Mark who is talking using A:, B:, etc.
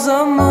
A: zaman